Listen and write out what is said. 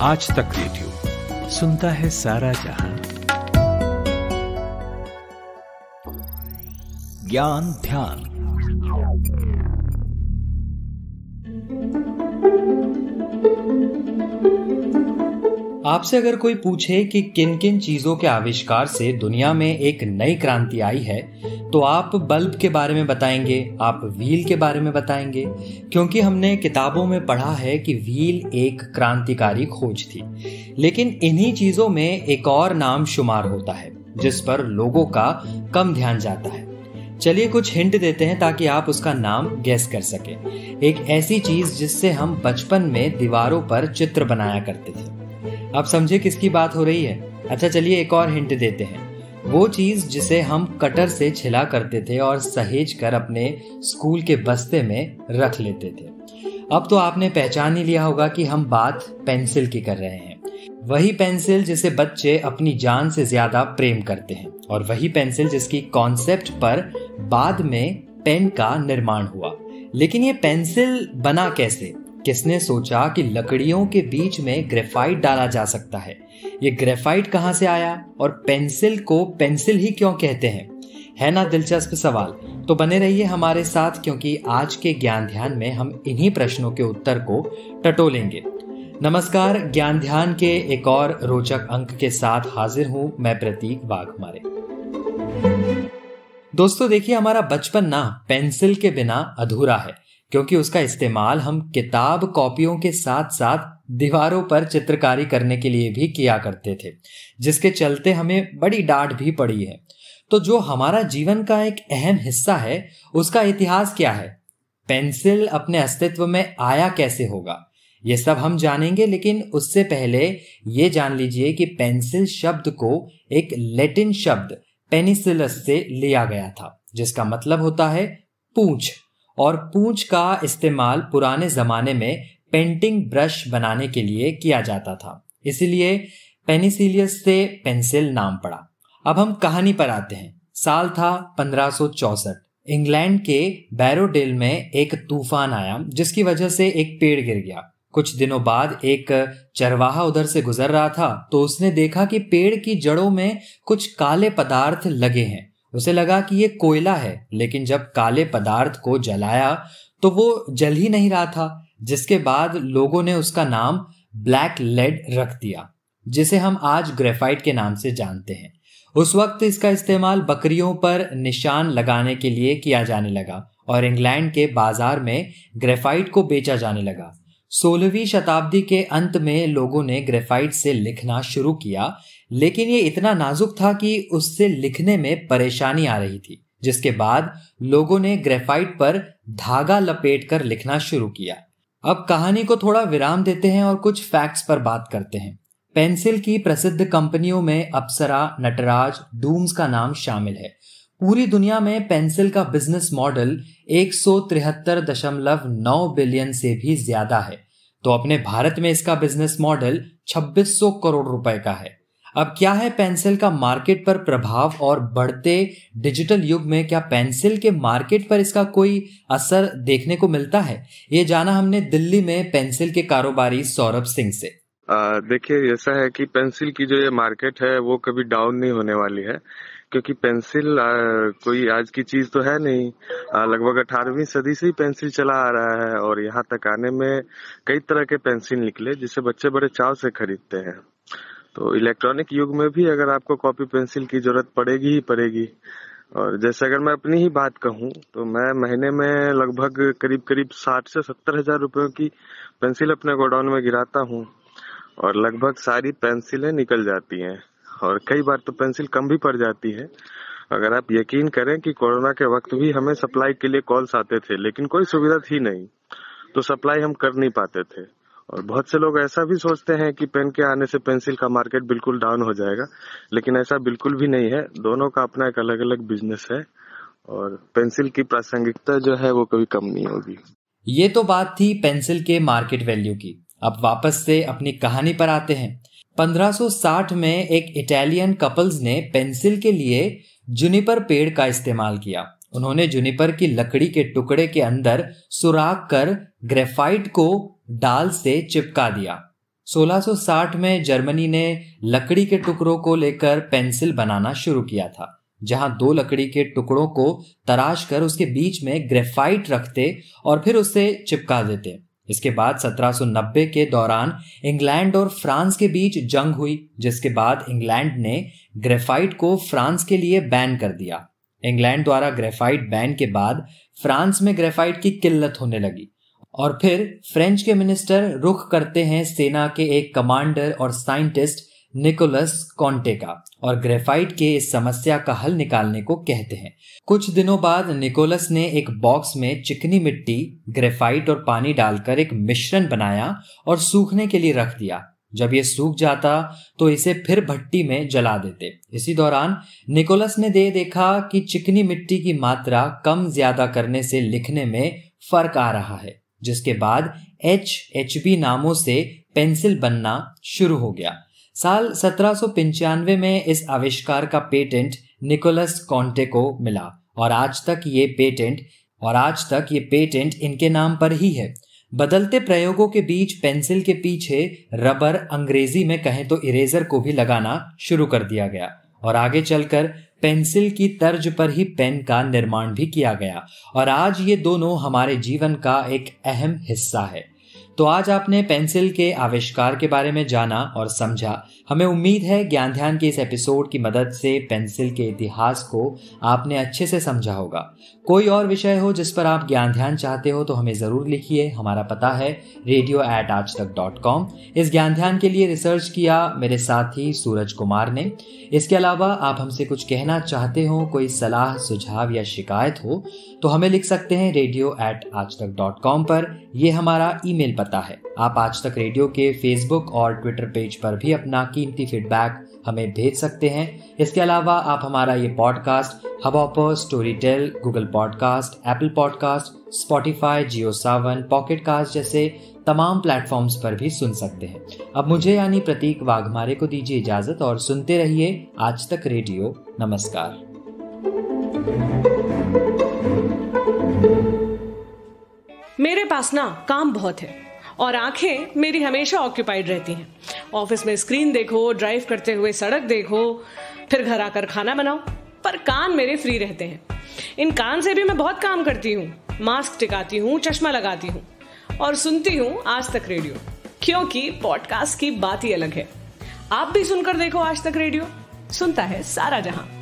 आज तक रेडियो सुनता है सारा जहाँ। ज्ञान ध्यान। आपसे अगर कोई पूछे कि किन किन चीज़ों के आविष्कार से दुनिया में एक नई क्रांति आई है तो आप बल्ब के बारे में बताएँगे, आप व्हील के बारे में बताएँगे, क्योंकि हमने किताबों में पढ़ा है कि व्हील एक क्रांतिकारी खोज थी। लेकिन इन्हीं चीज़ों में एक और नाम शुमार होता है, जिस पर लोगों का कम ध्यान जाता है। चलिए कुछ हिंट देते हैं ताकि आप उसका नाम गैस कर सके। एक ऐसी चीज़ जिससे हम बचपन में दीवारों पर चित्र बनाया करते थे। अब समझे किसकी बात हो रही है? अच्छा चलिए एक और हिंट देते हैं। वो चीज़ जिसे हम कटर से छिला करते थे और सहेज कर अपने स्कूल के बस्ते में रख लेते थे। अब तो आपने पहचान ही लिया होगा कि हम बात पेंसिल की कर रहे हैं। वही पेंसिल जिसे बच्चे अपनी जान से ज़्यादा प्रेम करते हैं और वही पेंसिल जिसकी कॉन्सेप्ट पर बाद में पेन का निर्माण हुआ। लेकिन ये पेंसिल बना कैसे? किसने सोचा कि लकड़ियों के बीच में ग्रेफाइट डाला जा सकता है? ये ग्रेफाइट कहाँ से आया? और पेंसिल को पेंसिल ही क्यों कहते हैं? है ना दिलचस्प सवाल? तो बने रहिए हमारे साथ, क्योंकि आज के ज्ञान ध्यान में हम इन्हीं प्रश्नों के उत्तर को टटोलेंगे। नमस्कार, ज्ञान ध्यान के एक और रोचक अंक के साथ हाजिर हूँ मैं प्रतीक वाघमारे दोस्तों, देखिए हमारा बचपन ना पेंसिल के बिना अधूरा है। क्योंकि उसका इस्तेमाल हम किताब कॉपियों के साथ साथ दीवारों पर चित्रकारी करने के लिए भी किया करते थे, जिसके चलते हमें बड़ी डांट भी पड़ी है। तो जो हमारा जीवन का एक अहम हिस्सा है, उसका इतिहास क्या है? पेंसिल अपने अस्तित्व में आया कैसे होगा? ये सब हम जानेंगे, लेकिन उससे पहले ये जान लीजिए कि पेंसिल शब्द को एक लेटिन शब्द, पेनिसिलस से लिया गया था, जिसका मतलब होता है पूछ। और पूंछ का इस्तेमाल पुराने जमाने में पेंटिंग ब्रश बनाने के लिए किया जाता था। इसलिए पेनिसिलियस से पेंसिल नाम पड़ा। अब हम कहानी पर आते हैं। साल था पंद्रह इंग्लैंड के बैरोडेल में एक तूफ़ान आया, जिसकी वजह से एक पेड़ गिर गया। कुछ दिनों बाद एक चरवाहा उधर से गुजर रहा था तो उसने देखा कि पेड़ की जड़ों में कुछ काले पदार्थ लगे हैं। उसे लगा कि ये कोयला है, लेकिन जब काले पदार्थ को जलाया तो वो जल ही नहीं रहा था, जिसके बाद लोगों ने उसका नाम ब्लैक लेड रख दिया, जिसे हम आज ग्रेफाइट के नाम से जानते हैं। उस वक्त इसका इस्तेमाल बकरियों पर निशान लगाने के लिए किया जाने लगा, और इंग्लैंड के बाज़ार में ग्रेफाइट को बेचा जाने लगा। सोलहवीं शताब्दी के अंत में लोगों ने ग्रेफाइट से लिखना शुरू किया, लेकिन ये इतना नाजुक था कि उससे लिखने में परेशानी आ रही थी, जिसके बाद लोगों ने ग्रेफाइट पर धागा लपेट कर लिखना शुरू किया। अब कहानी को थोड़ा विराम देते हैं और कुछ फैक्ट्स पर बात करते हैं। पेंसिल की प्रसिद्ध कंपनियों में अप्सरा, नटराज, डूम्स का नाम शामिल है। पूरी दुनिया में पेंसिल का बिज़नेस मॉडल एक बिलियन से भी ज़्यादा है। तो अपने भारत में इसका बिज़नेस मॉडल 2600 करोड़ रुपए का है। अब क्या है पेंसिल का मार्केट पर प्रभाव और बढ़ते डिजिटल युग में क्या पेंसिल के मार्केट पर इसका कोई असर देखने को मिलता है? ये जाना हमने दिल्ली में पेंसिल के कारोबारी सौरभ सिंह से। देखिए, ऐसा है कि पेंसिल की जो ये मार्केट है, वो कभी डाउन नहीं होने वाली है। क्योंकि पेंसिल आ, कोई आज की चीज़ तो है नहीं। लगभग अठारहवीं सदी से ही पेंसिल चला आ रहा है और यहाँ तक आने में कई तरह के पेंसिल निकले जिसे बच्चे बड़े चाव से खरीदते हैं। तो इलेक्ट्रॉनिक युग में भी अगर आपको कॉपी पेंसिल की ज़रूरत पड़ेगी ही पड़ेगी। और जैसे अगर मैं अपनी ही बात कहूँ तो मैं महीने में लगभग करीब करीब साठ से सत्तर हज़ार रुपयों की पेंसिल अपने गोडाउन में गिराता हूँ और लगभग सारी पेंसिलें निकल जाती हैं। और कई बार तो पेंसिल कम भी पड़ जाती है। अगर आप यकीन करें कि कोरोना के वक्त भी हमें सप्लाई के लिए कॉल्स आते थे, लेकिन कोई सुविधा थी नहीं तो सप्लाई हम कर नहीं पाते थे। और बहुत से लोग ऐसा भी सोचते हैं कि पेन के आने से पेंसिल का मार्केट बिल्कुल डाउन हो जाएगा, लेकिन ऐसा बिल्कुल भी नहीं है। दोनों का अपना एक अलग अलग बिज़नेस है, और पेंसिल की प्रासंगिकता जो है वो कभी कम नहीं होगी। ये तो बात थी पेंसिल के मार्केट वैल्यू की। अब वापस से अपनी कहानी पर आते हैं। 1560 में एक इटालियन कपल्स ने पेंसिल के लिए जुनिपर पेड़ का इस्तेमाल किया। उन्होंने जुनिपर की लकड़ी के टुकड़े के अंदर सुराख कर ग्रेफाइट को डाल से चिपका दिया। 1660 में जर्मनी ने लकड़ी के टुकड़ों को लेकर पेंसिल बनाना शुरू किया था, जहाँ दो लकड़ी के टुकड़ों को तराश कर उसके बीच में ग्रेफाइट रखते और फिर उसे चिपका देते। इसके बाद 1790 के दौरान इंग्लैंड और फ्रांस के बीच जंग हुई, जिसके बाद इंग्लैंड ने ग्रेफाइट को फ्रांस के लिए बैन कर दिया। इंग्लैंड द्वारा ग्रेफाइट बैन के बाद फ्रांस में ग्रेफाइट की किल्लत होने लगी और फिर फ्रेंच के मिनिस्टर रुख करते हैं सेना के एक कमांडर और साइंटिस्ट निकोलस कॉन्टे का और ग्रेफाइट के इस समस्या का हल निकालने को कहते हैं। कुछ दिनों बाद निकोलस ने एक बॉक्स में चिकनी मिट्टी, ग्रेफाइट और पानी डालकर एक मिश्रण बनाया और सूखने के लिए रख दिया। जब ये सूख जाता तो इसे फिर भट्टी में जला देते। इसी दौरान निकोलस ने दे देखा कि चिकनी मिट्टी की मात्रा कम ज़्यादा करने से लिखने में फ़र्क आ रहा है, जिसके बाद एच एच बी नामों से पेंसिल बनना शुरू हो गया। साल सत्रह सौ पंचानवे में इस आविष्कार का पेटेंट निकोलस कॉन्टे को मिला, और आज तक ये पेटेंट, और आज तक ये पेटेंट इनके नाम पर ही है। बदलते प्रयोगों के बीच पेंसिल के पीछे रबर अंग्रेज़ी में कहें तो इरेजर को भी लगाना शुरू कर दिया गया, और आगे चलकर पेंसिल की तर्ज पर ही पेन का निर्माण भी किया गया। और आज ये दोनों हमारे जीवन का एक अहम हिस्सा है। तो आज आपने पेंसिल के आविष्कार के बारे में जाना और समझा। हमें उम्मीद है ज्ञान ध्यान के इस एपिसोड की मदद से पेंसिल के इतिहास को आपने अच्छे से समझा होगा। कोई और विषय हो जिस पर आप ज्ञान ध्यान चाहते हो तो हमें ज़रूर लिखिए। हमारा पता है रेडियो एट आज तक डॉट कॉम इस ज्ञान ध्यान के लिए रिसर्च किया मेरे साथी सूरज कुमार ने। इसके अलावा आप हमसे कुछ कहना चाहते हो, कोई सलाह, सुझाव या शिकायत हो तो हमें लिख सकते हैं रेडियो एट आज तक डॉट कॉम पर। यह हमारा ईमेल पता है। आप आज तक रेडियो के फेसबुक और ट्विटर पेज पर भी अपना कीमती फीडबैक हमें भेज सकते हैं। इसके अलावा आप हमारा ये podcast Hubhopper Storytel Google podcast Apple podcast Spotify Jio Saavn pocket cast जैसे तमाम प्लेटफॉर्म्स पर भी सुन सकते हैं। अब मुझे यानी प्रतीक वाघमारे को दीजिए इजाज़त और सुनते रहिए आज तक रेडियो नमस्कार। मेरे पास ना काम बहुत है। और आँखें मेरी हमेशा ऑक्यूपाइड रहती हैं। ऑफ़िस में स्क्रीन देखो ड्राइव करते हुए सड़क देखो, फिर घर आकर खाना बनाओ, पर कान मेरे फ्री रहते हैं। इन कान से भी मैं बहुत काम करती हूँ। मास्क टिकाती हूँ, चश्मा लगाती हूँ और सुनती हूँ आज तक रेडियो क्योंकि पॉडकास्ट की बात ही अलग है। आप भी सुनकर देखो आज तक रेडियो सुनता है सारा जहाँ।